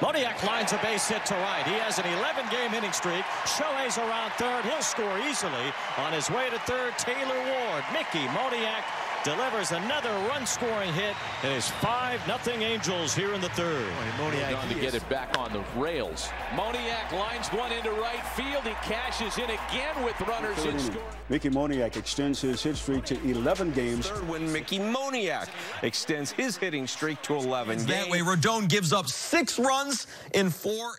Moniak lines a base hit to right. He has an 11-game hitting streak. Shohei's around third. He'll score easily. On his way to third, Taylor Ward. Mickey Moniak delivers another run-scoring hit. and It is 5-0 Angels here in the third. Boy, Moniak to get it back on the rails. Moniak lines one into right field. He cashes in again with runners in score. Mickey Moniak extends his hit streak to 11 games. Third when Mickey Moniak extends his hitting streak to 11 games. That way, Rodon gives up six runs in four.